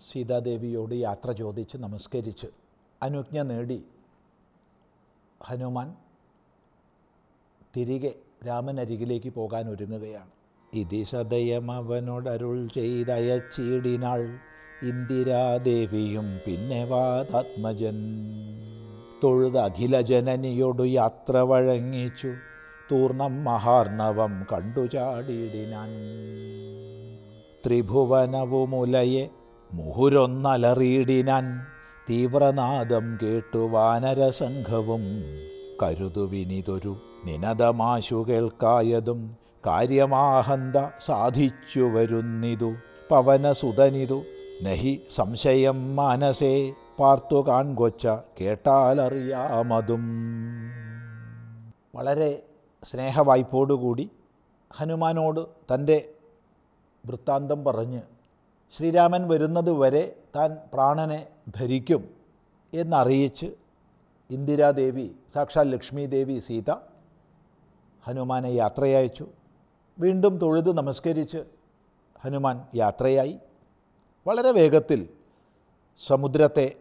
സീതാദേവിയോട് യാത്ര ചോദിച്ച് നമസ്കരിച്ച് അനുജ്ഞ നേടി. ഹനുമാൻ തിരികെ രാമനരികിലേക്ക് പോകാൻ ഒരുങ്ങുകയാണ്. ഇതി അവനോടരുൾ ചെയ്തയച്ചീടിനാൾ ഇന്ദിരാദേവിയും പിന്നെ വാതാത്മജൻ തൊഴുത് അഖില ജനനിയോടു യാത്ര വഴങ്ങിച്ചു. തൂർണം മഹാർണവം കണ്ടു ചാടിയിടിനാൻ. ത്രിഭുവനവുമുലയെ മുഹുരൊന്നലറിയിടിനാൻ തീവ്രനാദം കേട്ടു വാനരസംഘവും. കരുതുവിനിതൊരു നിനതമാശു കേൾക്കായതും കാര്യമാഹന്ത സാധിച്ചു വരുന്നിതു. പവനസുതനിതു നഹി സംശയം മനസേ പാർത്തു കാൺകൊച്ച കേട്ടാലറിയാമതും. വളരെ സ്നേഹവായ്പോടുകൂടി ഹനുമാനോട് തന്റെ വൃത്താന്തം പറഞ്ഞ് ശ്രീരാമൻ വരുന്നത് വരെ താൻ പ്രാണനെ ധരിക്കും എന്നറിയിച്ച് ഇന്ദിരാദേവി സാക്ഷാൽ ലക്ഷ്മി ദേവി സീത ഹനുമാനെ യാത്രയച്ചു വീണ്ടും തൊഴുത് നമസ്കരിച്ച് ഹനുമാൻ യാത്രയായി. വളരെ വേഗത്തിൽ സമുദ്രത്തെ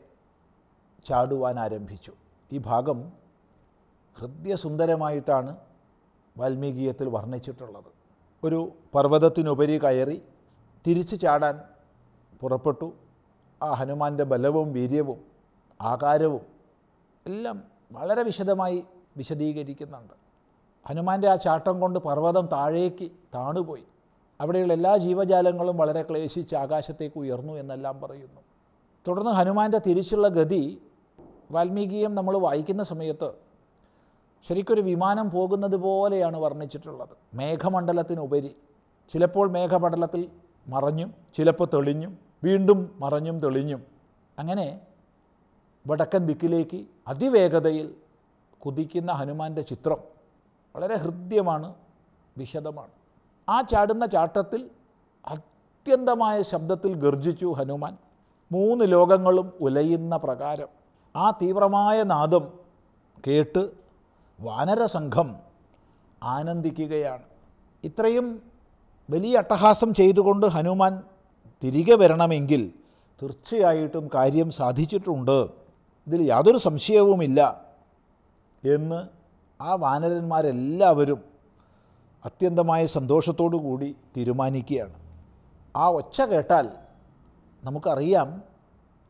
ചാടുവാൻ ആരംഭിച്ചു. ഈ ഭാഗം ഹൃദ്യസുന്ദരമായിട്ടാണ് വാൽമീകീയത്തിൽ വർണിച്ചിട്ടുള്ളത്. ഒരു പർവതത്തിനുപരി കയറി തിരിച്ചു ചാടാൻ പുറപ്പെട്ടു. ആ ഹനുമാന്റെ ബലവും വീര്യവും ആകാരവും എല്ലാം വളരെ വിശദമായി വിശദീകരിക്കുന്നുണ്ട്. ഹനുമാന്റെ ആ ചാട്ടം കൊണ്ട് പർവതം താഴേക്ക് താണുപോയി. അവിടെയുള്ള എല്ലാ ജീവജാലങ്ങളും വളരെ ക്ലേശിച്ച് ആകാശത്തേക്ക് ഉയർന്നു എന്നെല്ലാം പറയുന്നു. തുടർന്ന് ഹനുമാന്റെ തിരിച്ചുള്ള ഗതി വാൽമീകിയും നമ്മൾ വായിക്കുന്ന സമയത്ത് ശരിക്കൊരു വിമാനം പോകുന്നത് പോലെയാണ് വർണിച്ചിട്ടുള്ളത്. മേഘമണ്ഡലത്തിനുപരി ചിലപ്പോൾ മേഘപടലത്തിൽ മറഞ്ഞും ചിലപ്പോൾ തെളിഞ്ഞും വീണ്ടും മറഞ്ഞും തെളിഞ്ഞും. അങ്ങനെ വടക്കൻ ദിക്കിലേക്ക് അതിവേഗതയിൽ കുതിക്കുന്ന ഹനുമാന്റെ ചിത്രം വളരെ ഹൃദ്യമാണ് വിശദമാണ്. ആ ചാടുന്ന ചാട്ടത്തിൽ അത്യന്തമായ ശബ്ദത്തിൽ ഗർജിച്ചു ഹനുമാൻ മൂന്ന് ലോകങ്ങളും ഉലയുന്ന പ്രകാരം ആ തീവ്രമായ നാദം കേട്ട് വാനരസംഘം ആനന്ദിക്കുകയാണ്. ഇത്രയും വലിയ അട്ടഹാസം ചെയ്തുകൊണ്ട് ഹനുമാൻ തിരികെ വരണമെങ്കിൽ തീർച്ചയായിട്ടും കാര്യം സാധിച്ചിട്ടുണ്ട്. ഇതിൽ യാതൊരു സംശയവുമില്ല എന്ന് ആ വാനരന്മാരെല്ലാവരും അത്യന്തമായ സന്തോഷത്തോടു കൂടി തീരുമാനിക്കുകയാണ്. ആ ഒച്ച കേട്ടാൽ നമുക്കറിയാം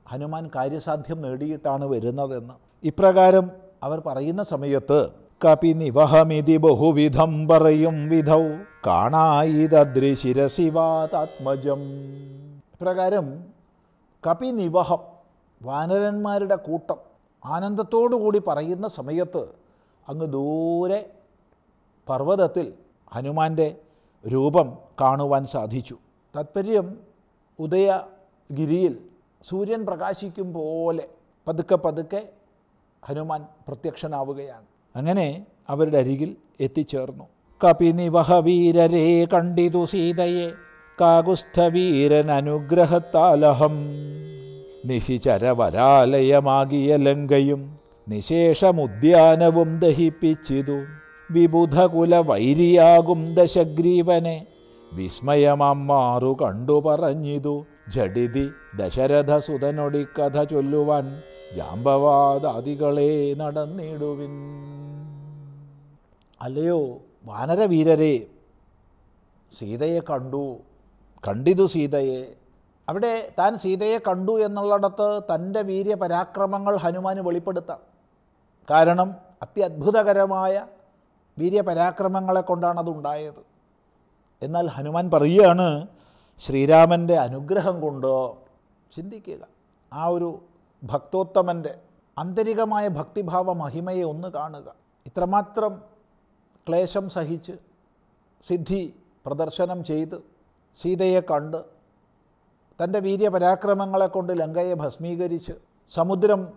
ഹനുമാൻ കാര്യസാധ്യം നേടിയിട്ടാണ് വരുന്നതെന്ന്. ഇപ്രകാരം അവർ പറയുന്ന സമയത്ത് കപി നിവഹമിതി ബഹുവിധം പറയും വിധൗ. കാണായിതദ്രിശിരശിവാതാത്മജം ഇപ്രകാരം കപി നിവഹം വാനരന്മാരുടെ കൂട്ടം ആനന്ദത്തോടുകൂടി പറയുന്ന സമയത്ത് അങ്ങ് ദൂരെ പർവതത്തിൽ ഹനുമാന്റെ രൂപം കാണുവാൻ സാധിച്ചു. താത്പര്യം ഉദയഗിരിയിൽ സൂര്യൻ പ്രകാശിക്കും പോലെ പതുക്കെ പതുക്കെ ഹനുമാൻ പ്രത്യക്ഷനാവുകയാണ്. അങ്ങനെ അവരുടെ അരികിൽ എത്തിച്ചേർന്നു. കപിനിവഹവീരരെ കണ്ടിതു സീതയെ. കാകുസ്ഥവീരൻ അനുഗ്രഹത്താലഹം. നിശിചരവരാലയമാകിയ ലങ്കയും നിശേഷമുദ്യാനവും ദഹിപ്പിച്ചിതു. വിബുധകുല വൈരിയാകും ദശഗ്രീവനെ. വിസ്മയമാറു കണ്ടു പറഞ്ഞിതു. ജഡിതി ദശരഥസുതനൊടി കഥ ചൊല്ലുവാൻ. ജാമ്പവാദാദികളെ നടന്നിടുവിൻ. അല്ലയോ? വാനരവീരരെ സീതയെ കണ്ടു. കണ്ടിതു സീതയെ. അവിടെ താൻ സീതയെ കണ്ടു എന്നുള്ളിടത്ത് തന്റെ വീര്യപരാക്രമങ്ങൾ ഹനുമാന് വെളിപ്പെടുത്താം. കാരണം അത്യത്ഭുതകരമായ വീര്യപരാക്രമങ്ങളെ കൊണ്ടാണ് അതുണ്ടായത്. എന്നാൽ ഹനുമാൻ പറയുകയാണ് ശ്രീരാമന്റെ അനുഗ്രഹം കൊണ്ട് ചിന്തിക്കുക. ആ ഒരു ഭക്തോത്തമന്റെ ആന്തരികമായ ഭക്തിഭാവ മഹിമയെ ഒന്ന് കാണുക. ഇത്രമാത്രം ക്ലേശം സഹിച്ച് സിദ്ധി പ്രദർശനം ചെയ്ത് സീതയെ കണ്ട് തന്റെ വീര്യപരാക്രമങ്ങളെ കൊണ്ട് ലങ്കയെ ഭസ്മീകരിച്ച് സമുദ്രം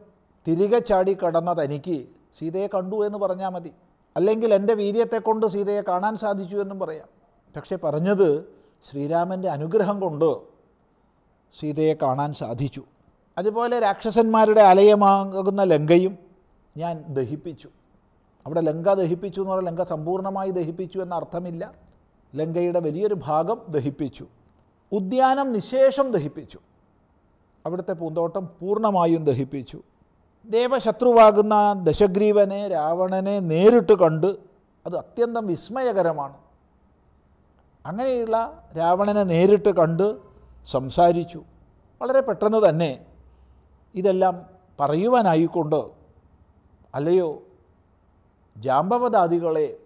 തിരികെ ചാടി കടന്ന തനിക്ക് സീതയെ കണ്ടു എന്ന് പറഞ്ഞാൽ മതി. അല്ലെങ്കിൽ എന്റെ വീര്യത്തെ കൊണ്ട് സീതയെ കാണാൻ സാധിച്ചു എന്നും പറയാം. പക്ഷേ പറഞ്ഞത് ശ്രീരാമന്റെ അനുഗ്രഹം കൊണ്ട് സീതയെ കാണാൻ സാധിച്ചു. അതുപോലെ രാക്ഷസന്മാരുടെ അലയമാകുന്ന ലങ്കയും ഞാൻ ദഹിപ്പിച്ചു. അവിടെ ലങ്ക ദഹിപ്പിച്ചു എന്ന് പറഞ്ഞാൽ ലങ്ക സമ്പൂർണമായി ദഹിപ്പിച്ചു എന്ന അർത്ഥമില്ല. ലങ്കയുടെ വലിയൊരു ഭാഗം ദഹിപ്പിച്ചു. ഉദ്യാനം നിശേഷം ദഹിപ്പിച്ചു. അവിടുത്തെ പൂന്തോട്ടം പൂർണമായും ദഹിപ്പിച്ചു. ദേവശത്രുവാകുന്ന ദശഗ്രീവനെ രാവണനെ നേരിട്ട് കണ്ട് അത് അത്യന്തം വിസ്മയകരമാണ്. അങ്ങനെയുള്ള രാവണനെ നേരിട്ട് കണ്ട് സംസാരിച്ചു. വളരെ പെട്ടെന്ന് തന്നെ ഇതെല്ലാം പറയുവാനായിക്കൊണ്ട് അല്ലയോ? ജാമ്പവതാദികളെ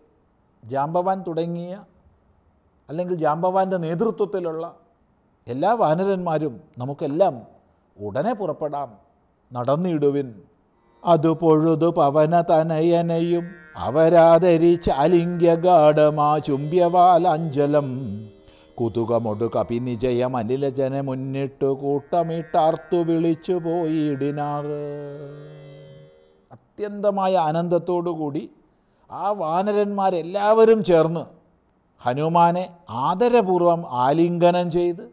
ജാമ്പവാൻ തുടങ്ങിയ അല്ലെങ്കിൽ ജാമ്പവാന്റെ നേതൃത്വത്തിലുള്ള എല്ലാ വാനരന്മാരും നമുക്കെല്ലാം ഉടനെ പുറപ്പെടാം. നടന്നിടുവിൻ. അതു പൊഴുതു പവന തനയനയും അവരാദരിച്ച് അലിംഗ്യഗാഠമാ ചുംബ്യവാലാഞ്ചലം കുതുകമൊടു കപിനിജയം അനിലജനെ മുന്നിട്ടു കൂട്ടമിട്ടാർത്തു വിളിച്ചു പോയിടിനാറ് അത്യന്തമായ ആനന്ദത്തോടുകൂടി ആ വാനരന്മാരെല്ലാവരും ചേർന്ന് ഹനുമാനെ ആദരപൂർവം ആലിംഗനം ചെയ്ത്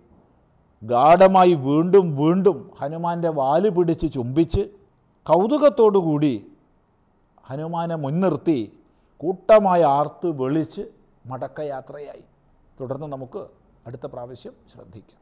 ഗാഠമായി വീണ്ടും വീണ്ടും ഹനുമാന്റെ വാൽ പിടിച്ച് ചുംബിച്ച് കൗതുകത്തോടുകൂടി ഹനുമാനെ മുൻനിർത്തി കൂട്ടമായി ആർത്ത് വെളിച്ച് മടക്കയാത്രയായി. തുടർന്ന് നമുക്ക് അടുത്ത പ്രാവശ്യം ശ്രദ്ധിക്കാം.